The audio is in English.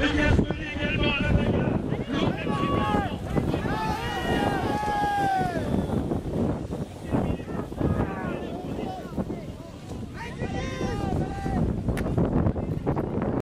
Good